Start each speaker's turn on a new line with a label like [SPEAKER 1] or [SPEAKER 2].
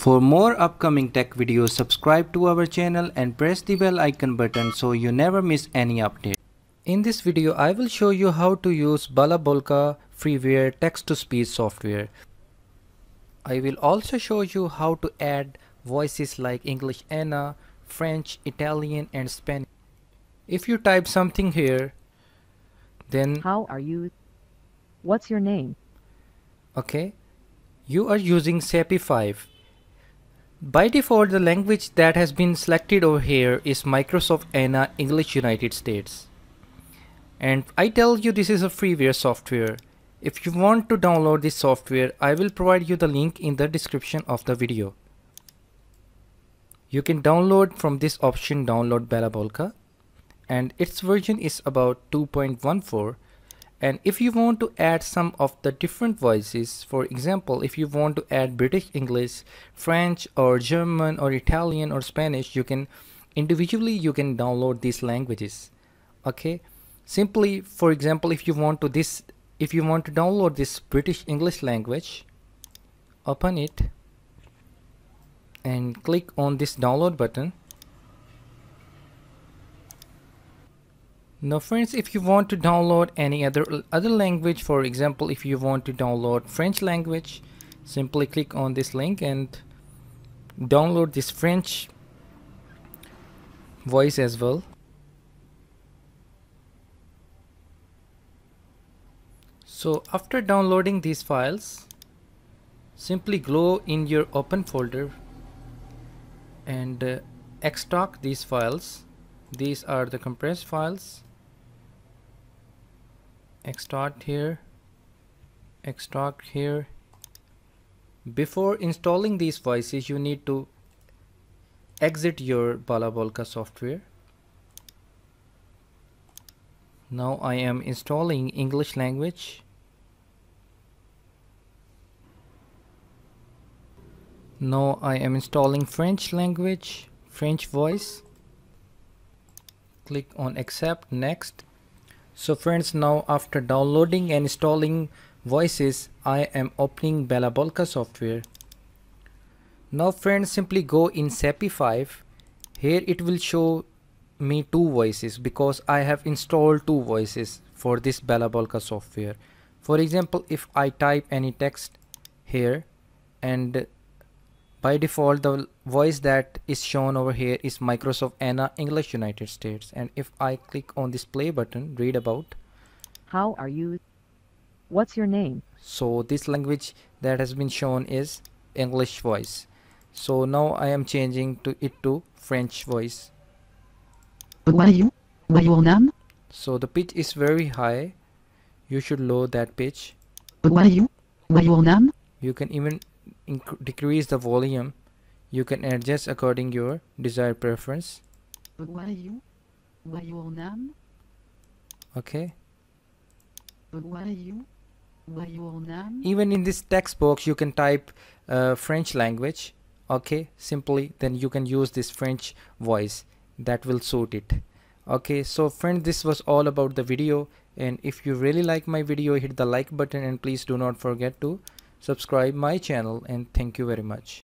[SPEAKER 1] For more upcoming tech videos, subscribe to our channel and press the bell icon button so you never miss any update. In this video, I will show you how to use Balabolka freeware text-to-speech software. I will also show you how to add voices like English Anna, French, Italian and Spanish. If you type something here, then
[SPEAKER 2] How are you? What's your name?
[SPEAKER 1] okay, you are using SAPI 5 by default, the language that has been selected over here is Microsoft Anna English United States. And I tell you this is a freeware software. If you want to download this software, I will provide you the link in the description of the video. You can download from this option download Balabolka and its version is about 2.14 and if you want to add some of the different voices for example if you want to add British English French or German or Italian or Spanish you can individually you can download these languages. Okay? Simply for example if you want to this if you want to download this British English language open it and click on this download button Now friends, if you want to download any other other language, for example, if you want to download French language, simply click on this link and download this French voice as well. So after downloading these files, simply go in your open folder and uh, extract these files. These are the compressed files extract here. Extract here. Before installing these voices you need to exit your Balabolka software. Now I am installing English language. Now I am installing French language French voice. Click on accept next so friends now after downloading and installing voices I am opening Balabolka software. Now friends simply go in SAPI 5. Here it will show me two voices because I have installed two voices for this Balabolka software. For example if I type any text here and by default the voice that is shown over here is Microsoft Anna English United States. And if I click on this play button read about
[SPEAKER 2] how are you? What's your name?
[SPEAKER 1] so this language that has been shown is English voice. So now I am changing to it to French voice.
[SPEAKER 3] What are you? What your name
[SPEAKER 1] so the pitch is very high. You should lower that pitch.
[SPEAKER 3] What are you? What your name
[SPEAKER 1] you can even decrease the volume. You can adjust according your desired preference.
[SPEAKER 3] What are you what your name
[SPEAKER 1] okay
[SPEAKER 3] what are you what your name
[SPEAKER 1] even in this text box you can type uh, French language. Okay simply then you can use this French voice. That will suit it. Okay so friend this was all about the video. And if you really like my video hit the like button. And please do not forget to subscribe my channel and thank you very much